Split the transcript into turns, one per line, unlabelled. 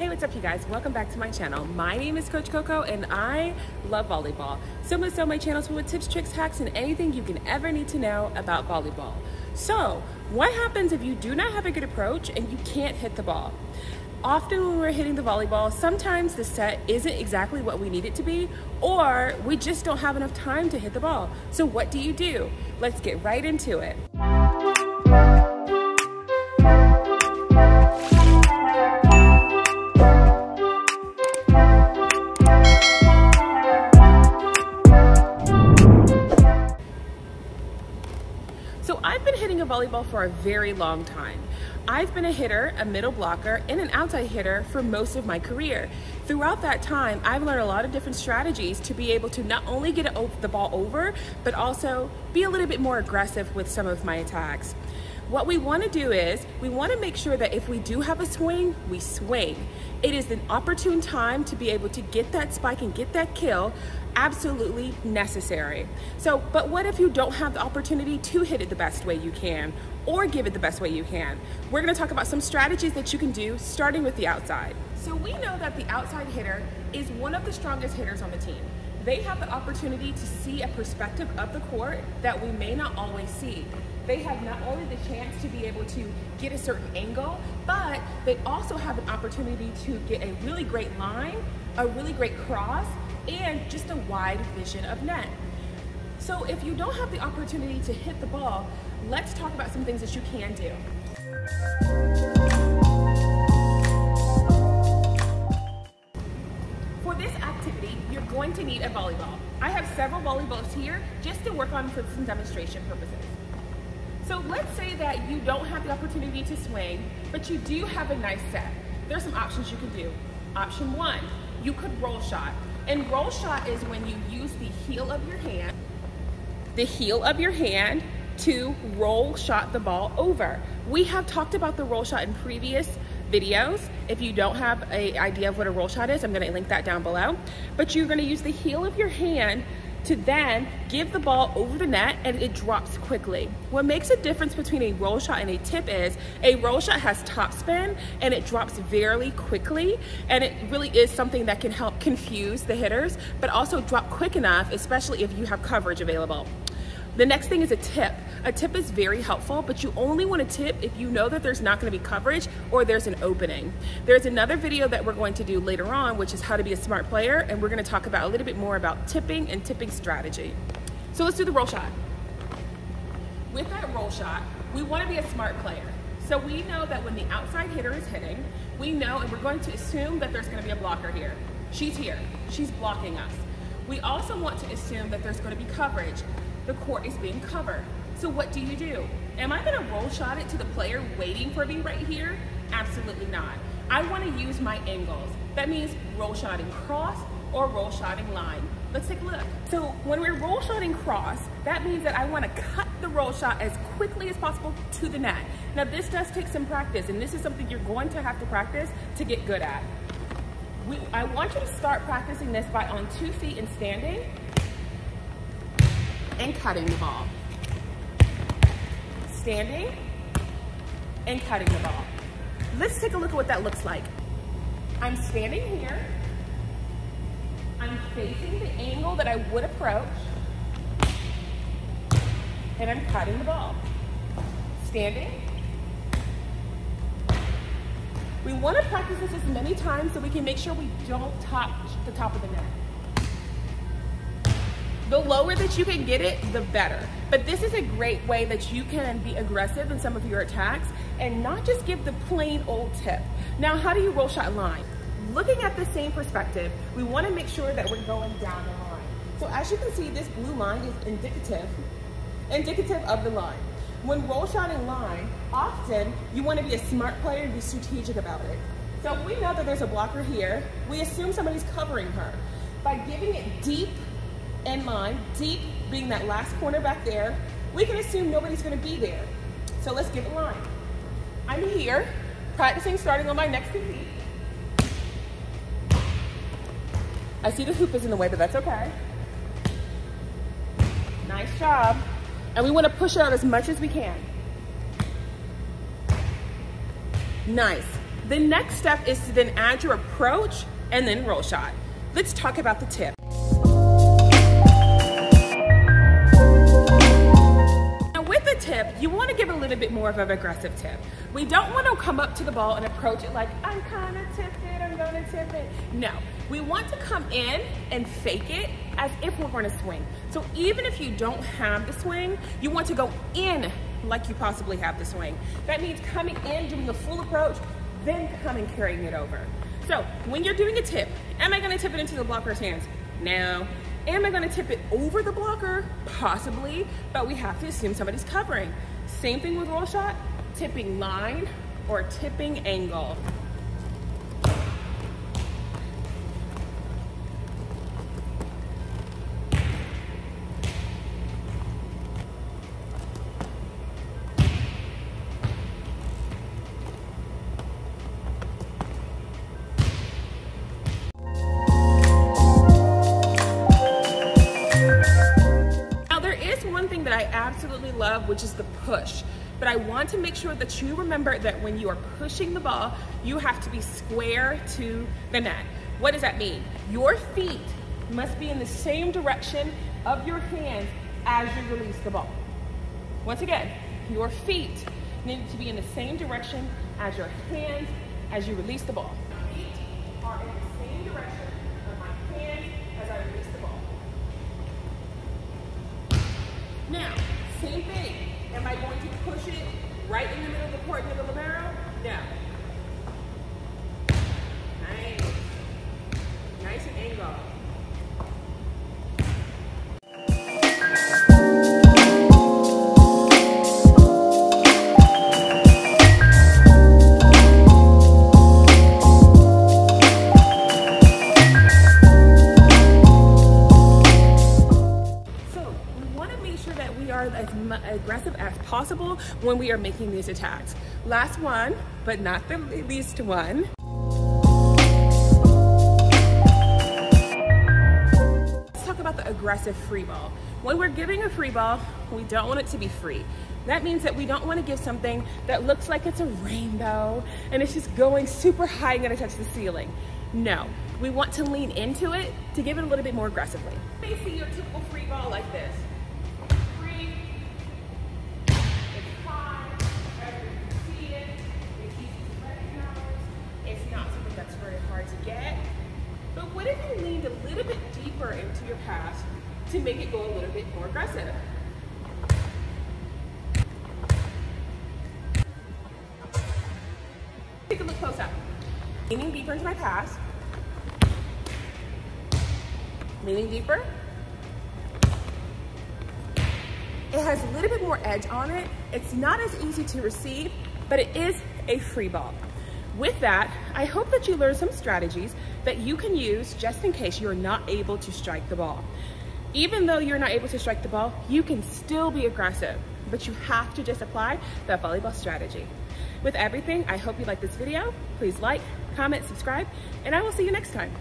Hey, what's up you guys? Welcome back to my channel. My name is Coach Koko and I love volleyball. So much so my channel is full of tips, tricks, hacks, and anything you can ever need to know about volleyball. So, what happens if you do not have a good approach and you can't hit the ball? Often when we're hitting the volleyball, sometimes the set isn't exactly what we need it to be, or we just don't have enough time to hit the ball. So what do you do? Let's get right into it. Volleyball for a very long time. I've been a hitter, a middle blocker, and an outside hitter for most of my career. Throughout that time, I've learned a lot of different strategies to be able to not only get the ball over, but also be a little bit more aggressive with some of my attacks. What we want to do is we want to make sure that if we do have a swing, we swing. It is an opportune time to be able to get that spike and get that kill absolutely necessary. So, but what if you don't have the opportunity to hit it the best way you can or give it the best way you can? We're going to talk about some strategies that you can do starting with the outside. So, we know that the outside hitter is one of the strongest hitters on the team. They have the opportunity to see a perspective of the court that we may not always see they have not only the chance to be able to get a certain angle, but they also have an opportunity to get a really great line, a really great cross, and just a wide vision of net. So if you don't have the opportunity to hit the ball, let's talk about some things that you can do. For this activity, you're going to need a volleyball. I have several volleyballs here just to work on for some demonstration purposes. So let's say that you don't have the opportunity to swing, but you do have a nice set. There's some options you can do. Option one, you could roll shot. And roll shot is when you use the heel of your hand, the heel of your hand to roll shot the ball over. We have talked about the roll shot in previous videos. If you don't have an idea of what a roll shot is, I'm gonna link that down below. But you're gonna use the heel of your hand to then give the ball over the net and it drops quickly. What makes a difference between a roll shot and a tip is a roll shot has top spin and it drops very quickly and it really is something that can help confuse the hitters but also drop quick enough especially if you have coverage available. The next thing is a tip. A tip is very helpful, but you only want to tip if you know that there's not going to be coverage or there's an opening. There's another video that we're going to do later on, which is how to be a smart player, and we're going to talk about a little bit more about tipping and tipping strategy. So let's do the roll shot. With that roll shot, we want to be a smart player. So we know that when the outside hitter is hitting, we know, and we're going to assume that there's going to be a blocker here. She's here. She's blocking us. We also want to assume that there's going to be coverage the court is being covered. So what do you do? Am I gonna roll shot it to the player waiting for me right here? Absolutely not. I wanna use my angles. That means roll shotting cross or roll shotting line. Let's take a look. So when we're roll shotting cross, that means that I wanna cut the roll shot as quickly as possible to the net. Now this does take some practice and this is something you're going to have to practice to get good at. We, I want you to start practicing this by on two feet and standing and cutting the ball. Standing and cutting the ball. Let's take a look at what that looks like. I'm standing here. I'm facing the angle that I would approach. And I'm cutting the ball. Standing. We want to practice this as many times so we can make sure we don't touch the top of the net. The lower that you can get it, the better. But this is a great way that you can be aggressive in some of your attacks and not just give the plain old tip. Now, how do you roll shot line? Looking at the same perspective, we want to make sure that we're going down the line. So as you can see, this blue line is indicative, indicative of the line. When roll shotting line, often you want to be a smart player and be strategic about it. So we know that there's a blocker here, we assume somebody's covering her. By giving it deep in line, deep being that last corner back there, we can assume nobody's gonna be there. So let's give a line. I'm here, practicing starting on my next two. I see the hoop is in the way, but that's okay. Nice job. And we wanna push out as much as we can. Nice. The next step is to then add your approach and then roll shot. Let's talk about the tip. You wanna give a little bit more of an aggressive tip. We don't wanna come up to the ball and approach it like, I'm kinda tipped it, I'm gonna tip it. No, we want to come in and fake it as if we're gonna swing. So even if you don't have the swing, you want to go in like you possibly have the swing. That means coming in, doing a full approach, then coming carrying it over. So when you're doing a tip, am I gonna tip it into the blocker's hands? No. Am I gonna tip it over the blocker? Possibly, but we have to assume somebody's covering. Same thing with roll shot, tipping line or tipping angle. Love, which is the push. But I want to make sure that you remember that when you are pushing the ball, you have to be square to the net. What does that mean? Your feet must be in the same direction of your hands as you release the ball. Once again, your feet need to be in the same direction as your hands as you release the ball. As aggressive as possible when we are making these attacks. Last one, but not the least one. Let's talk about the aggressive free ball. When we're giving a free ball, we don't want it to be free. That means that we don't want to give something that looks like it's a rainbow and it's just going super high and gonna touch the ceiling. No, we want to lean into it to give it a little bit more aggressively. See your typical free ball like this. To make it go a little bit more aggressive. Take a look close up. Leaning deeper into my pass. Leaning deeper. It has a little bit more edge on it. It's not as easy to receive, but it is a free ball. With that, I hope that you learn some strategies that you can use just in case you're not able to strike the ball. Even though you're not able to strike the ball, you can still be aggressive, but you have to just apply that volleyball strategy. With everything, I hope you like this video. Please like, comment, subscribe, and I will see you next time.